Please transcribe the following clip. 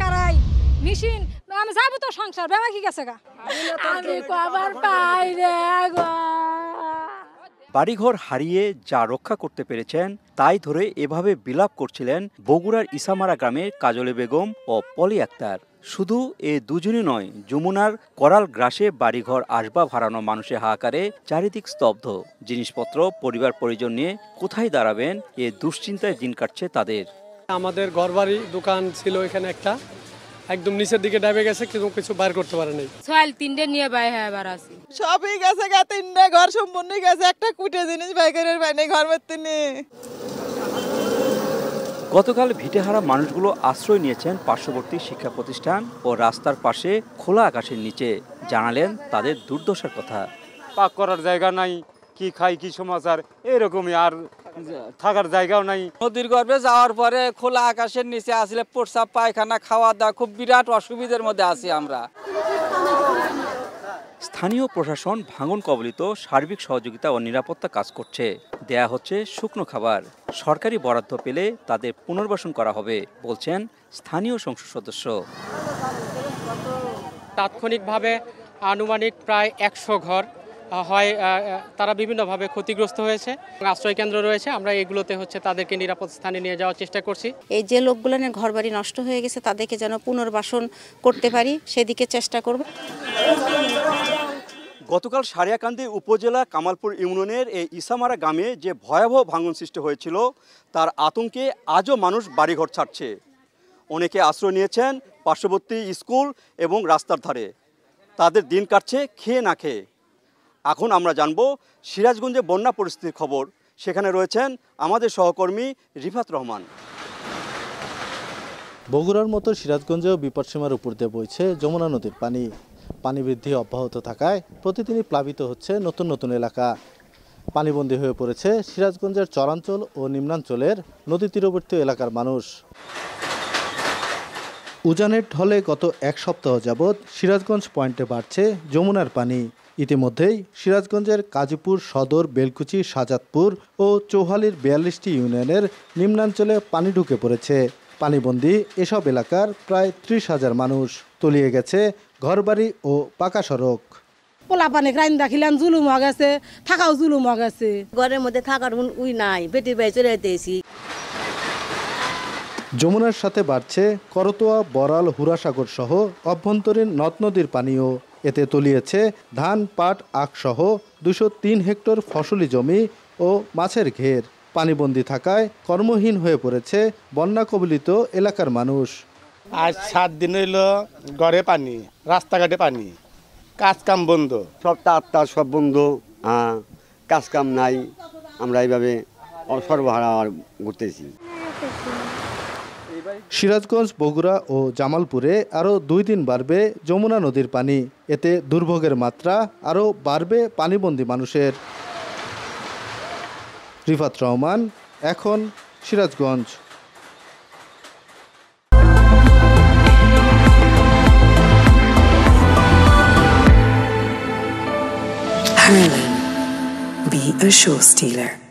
কারাই machine আমি যাব তো সংসার বেমা কি গেছে গা? আমি কবার পাই রে বাড়িঘর হারিয়ে যা রক্ষা করতে পেরেছেন তাই ধরে এভাবে বিলাপ করছিলেন বগুড়ার ইসামারা গ্রামের কাজলে বেগম ও পলি আক্তার। শুধু এ দুজনই নয় যমুনার করাল গ্রাসে বাড়িঘর আসবাব হারানো মানুষের হাহাকারে চারিদিক স্তব্ধ। জিনিসপত্র পরিবার পরিজন নিয়ে কোথায় দাঁড়াবেন এ দুশ্চিন্তায় দিন কাটছে তাদের। আমাদের ঘরবাড়ি দোকান ছিল এখানে একটা। একদম নিচের দিকে ডাবে গেছে কিন্তু কিছু বার করতে পারে নাই। ছয়াল তিনটে নিয়ে বাই হ্যাঁ এবার আছি সবই গেছে গা তিনটে ঘর সম্পূর্ণ গেছে একটা কুটে জিনিস বাইকের বাইনে ঘর মধ্যে নেই গতকাল ভিটেহারা মানুষগুলো আশ্রয় নিয়েছেন পার্শ্ববর্তী শিক্ষা প্রতিষ্ঠান ও রাস্তার পাশে খোলা আকাশের নিচে। জানালেন তাদের দুর্দশার কথা। পাক করার জায়গা নাই কি খাই কি সমাচার এরকমই আর থাকার জায়গাও নাই। নদীর গর্ভে যাওয়ার পরে খোলা আকাশের নিচে আসলে প্রস্রাব পায়খানা খাওয়া দাওয়া খুব বিরাট অসুবিধার মধ্যে আছি আমরা। স্থানীয় প্রশাসন ভাঙন কবলিত সার্বিক সহযোগিতা ও নিরাপত্তা কাজ করছে। দেয়া হচ্ছে শুকনো খাবার। সরকারি বরাদ্দ পেলে তাদের পুনর্বাসন করা হবে বলছেন স্থানীয় সংসদ সদস্য। তাৎক্ষণিকভাবে আনুমানিক প্রায় একশো ঘর হয় তারা বিভিন্নভাবে ক্ষতিগ্রস্ত হয়েছে। আশ্রয় কেন্দ্র রয়েছে আমরা এগুলোতে হচ্ছে তাদেরকে নিরাপদ স্থানে নিয়ে যাওয়ার চেষ্টা করছি। এই যে লোকগুলোনের ঘর বাড়ি নষ্ট হয়ে গেছে তাদেরকে যেন পুনর্বাসন করতে পারি সেদিকে চেষ্টা করব। গতকাল সারিয়াকান্দি উপজেলা কামালপুর ইউনিয়নের এই ইসামারা গ্রামে যে ভয়াবহ ভাঙন সৃষ্টি হয়েছিল তার আতঙ্কে আজও মানুষ বাড়িঘর ছাড়ছে। অনেকে আশ্রয় নিয়েছেন পার্শ্ববর্তী স্কুল এবং রাস্তার ধারে। তাদের দিন কাটছে খেয়ে না খেয়ে। এখন আমরা জানব সিরাজগঞ্জে বন্যা পরিস্থিতির খবর। সেখানে রয়েছেন আমাদের সহকর্মী রিফাত রহমান। বগুড়ার মতো সিরাজগঞ্জেও বিপদসীমার উপর দিয়ে বইছে যমুনা নদীর পানি। পানি বৃদ্ধি অব্যাহত থাকায় প্রতিদিনই প্লাবিত হচ্ছে নতুন নতুন এলাকা। পানিবন্দী হয়ে পড়েছে সিরাজগঞ্জের চরাঞ্চল ও নিম্নাঞ্চলের নদী তীরবর্তী এলাকার মানুষ। উজানের ঢলে গত এক সপ্তাহ যাবৎ সিরাজগঞ্জ পয়েন্টে বাড়ছে যমুনার পানি। ইতিমধ্যেই সিরাজগঞ্জের কাজীপুর সদর বেলকুচি সাজাদপুর ও চৌহালির বিয়াল্লিশটি ইউনিয়নের নিম্নাঞ্চলে পানি ঢুকে পড়েছে। পানিবন্দী এসব এলাকার প্রায় ত্রিশ হাজার মানুষ। তলিয়ে গেছে ঘরবাড়ি ও পাকা সড়ক। পোলা পানি রাইন দেখিলাম জুলুম হয়ে গেছে থাকাও জুলুম হয়ে গেছে। ঘরের মধ্যে থাকার উই নাই বেটির বাড়ি চলে যেতেছি যমুনার সাথে বাড়ছে করতোয়া বরাল হুরাসাগর সহ অভ্যন্তরীণ নদ নদীর পানিও। এতে তলিয়েছে ধান পাট আখ সহ দুশো তিন হেক্টর ফসলি জমি ও মাছের ঘের। পানিবন্দী থাকায় কর্মহীন হয়ে পড়েছে বন্যা কবলিত এলাকার মানুষ। আজ সাত দিন হইল ঘরে পানি রাস্তাঘাটে পানি। কাজ কাম বন্ধ। সব তার তার সব বন্ধ। হ্যাঁ কাজ কাম নাই। আমরা এইভাবে সর্বহারা ঘুরতেছি। সিরাজগঞ্জ বগুড়া ও জামালপুরে আরও দুই দিন বাড়বে যমুনা নদীর পানি। এতে দুর্ভোগের মাত্রা আরও বাড়বে পানিবন্দী মানুষের। রিফাত রহমান এখন Sirajganj. Harlan, be a show stealer.